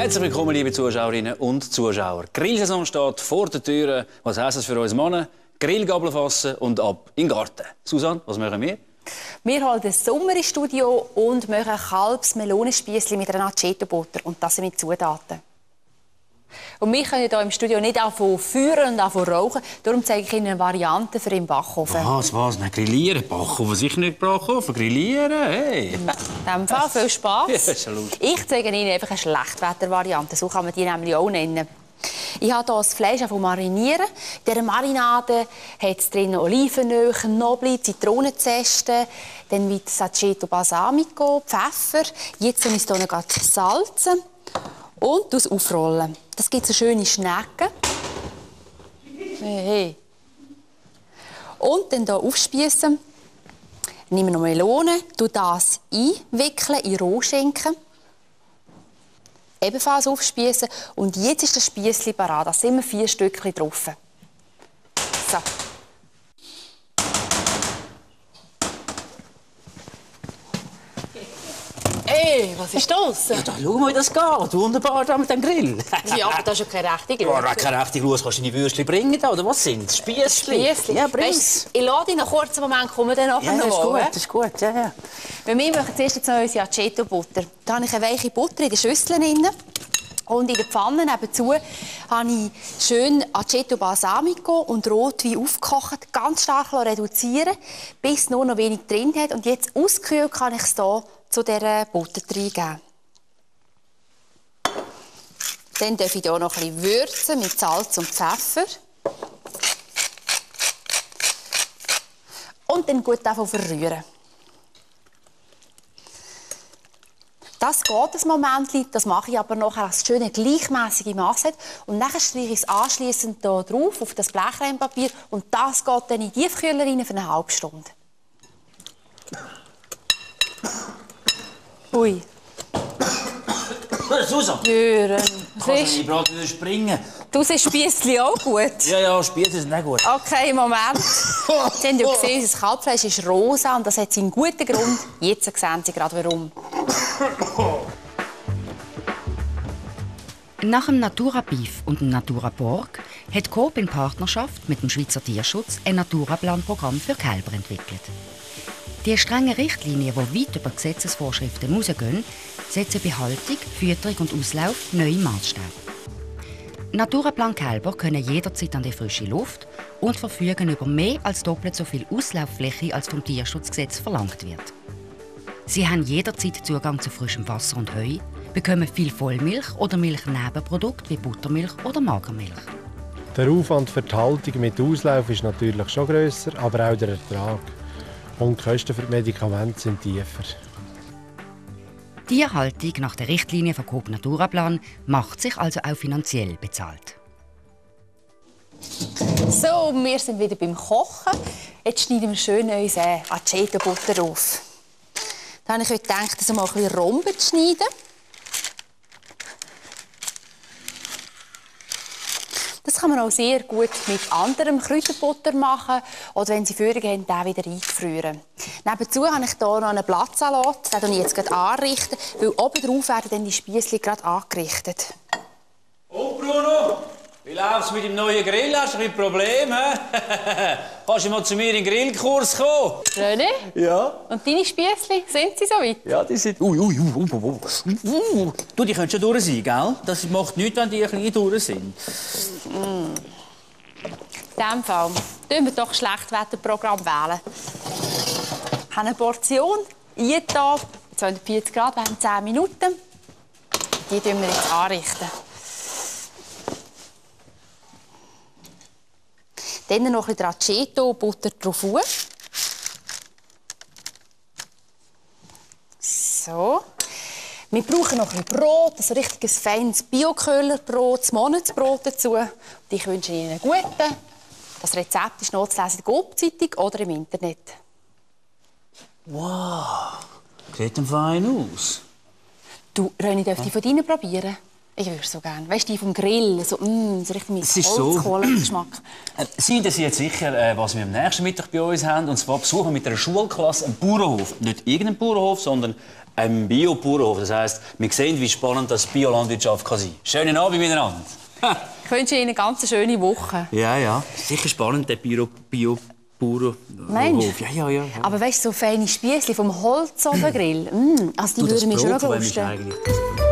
Herzlich willkommen, liebe Zuschauerinnen und Zuschauer. Grillsaison steht vor der Tür. Was heisst das für uns Männer? Grillgabel fassen und ab in den Garten. Susanne, was machen wir? Wir holen den Sommer ins Studio und machen Kalbs-Melonenspiessli mit einer Aceto-Butter. Und das sind mit Zutaten. Und wir können hier im Studio nicht anfangen feuern und anfangen rauchen. Darum zeige ich Ihnen eine Variante für im Backofen. Was, was? Nicht grillieren? Backofen? Sicher nicht Backofen. Grillieren? Hey. In diesem Fall viel Spass. Ja, ist ja lustig. ich zeige Ihnen einfach eine Schlechtwettervariante. So kann man die nämlich auch nennen. Ich habe hier das Fleisch marinieren. In dieser Marinade hat es drin Olivenöl, Knoblauch, Zitronenzeste, dann mit Aceto Balsamico, Pfeffer. Jetzt muss ich hier noch salzen und das aufrollen. Das gibt so schöne Schnecken. Hey, hey. Und dann hier aufspießen. Nehmen noch Melone, tu das einwickeln in Rohschinken. Ebenfalls aufspießen. Und jetzt ist das Spießli parat. Da sind wir vier Stückchen drauf. Was ist das? Ja, da, schau mal, wie das geht. Wunderbar da mit dem Grill. Ja, aber das ist ja keine richtige Ja, da keine rechte Lust. Kannst du deine Würstchen bringen? Da, oder was sind das? Spiessli? Spießli. Ja, bring's. Weißt, ich lade dich noch kurz einen Moment, kommen dann nachher Ja, noch das ist gut, das ist gut. Ja, ja. Bei mir machen zuerst jetzt noch unsere Aceto-Butter. Da habe ich eine weiche Butter in der Schüssel drin. Und in der Pfanne nebenzu habe ich schön Aceto Balsamico und Rotwein aufgekocht, ganz stark reduzieren, bis nur noch wenig drin hat. Und jetzt ausgekühlt kann ich es hier zu dieser Butter reingeben. Dann darf ich hier noch ein bisschen würzen mit Salz und Pfeffer. Und dann gut verrühren. Das geht ein Moment, das mache ich aber nachher als schöne gleichmäßige Masse. Und dann streiche ich es anschliessend hier drauf auf das Blechreinpapier und das geht dann in die Tiefkühler rein für eine halbe Stunde. Ui, Susanne, Hören. kannst du Siehst die Bratwürste springen? du, das Spiessli auch gut? Ja, ja, Spieße sind nicht gut. Okay, Moment. Sie haben ja gesehen, unser Kalbfleisch ist rosa und das hat seinen guten Grund. Jetzt sehen Sie gerade warum. Nach dem Natura Beef und dem Natura Pork hat Coop in Partnerschaft mit dem Schweizer Tierschutz ein Naturaplan-Programm für Kälber entwickelt. Die strengen Richtlinien, die weit über Gesetzesvorschriften hinausgehen, setzen bei Haltung, Fütterung und Auslauf neue Maßstäbe. Naturaplan Kälber können jederzeit an die frische Luft und verfügen über mehr als doppelt so viel Auslauffläche, als vom Tierschutzgesetz verlangt wird. Sie haben jederzeit Zugang zu frischem Wasser und Heu, bekommen viel Vollmilch oder Milchnebenprodukte wie Buttermilch oder Magermilch. Der Aufwand für die Haltung mit Auslauf ist natürlich schon grösser, aber auch der Ertrag. Und die Kosten für die Medikamente sind tiefer. Tierhaltung nach der Richtlinie von Coop Naturaplan macht sich also auch finanziell bezahlt. So, wir sind wieder beim Kochen. Jetzt schneiden wir schön unsere Aceto-Butter auf. Da habe ich heute gedacht, das mal ein bisschen Romben zu schneiden. Das kann man auch sehr gut mit anderem Kräuterbutter machen oder wenn Sie Führung haben, den wieder eingefrieren. Nebenzu habe ich hier noch einen Blattsalat, den ich jetzt gerade anrichten, weil oben drauf werden dann die Spießli gerade angerichtet. Läuft's mit dem neuen Grill? Hast du ein Problem? Kannst du mal zu mir in den Grillkurs kommen? René? Ja. Und deine Spießli, sind sie soweit? Ja, die sind. Ui, ui, ui, ui, ui. Du, die können schon durch sein, gell? Das macht nichts, wenn die ein bisschen durch sind. In diesem Fall wählen wir doch Schlechtwetterprogramm. wählen. Ich habe eine Portion eingetan, 240 Grad, während 10 Minuten. Die tun wir jetzt anrichten. Dann noch ein bisschen Aceto-Butter drauf. So. Wir brauchen noch ein bisschen Brot, ein richtiges feines Bio-Köhlerbrot, das Monatsbrot dazu. Und ich wünsche Ihnen einen guten. Das Rezept ist nachzulesen in der Coop-Zeitung oder im Internet. Wow, sieht fein aus. Du, René, darf ich von deinen probieren? Ich würde so gerne. Weißt du, die vom Grill, so, mm, so richtig mit Es ist so. Holzkohlengeschmack. Äh, Sie interessiert sicher, äh, was wir am nächsten Mittag bei uns haben. Und zwar besuchen wir mit einer Schulklasse einen Bauernhof. Nicht irgendeinen Bauernhof, sondern einen Bio-Bauernhof. Das heisst, wir sehen, wie spannend das Biolandwirtschaft kann sein kann. Schönen Abend miteinander. Ich wünsche Ihnen eine ganz schöne Woche. Ja, ja. Sicher spannend, der Bio... Bio Bauernhof. Meinst? Ja, ja, ja. ja. Aber weißt du, so feine Spießchen vom Holzofengrill, mm, also die Du, würden mir schon Brot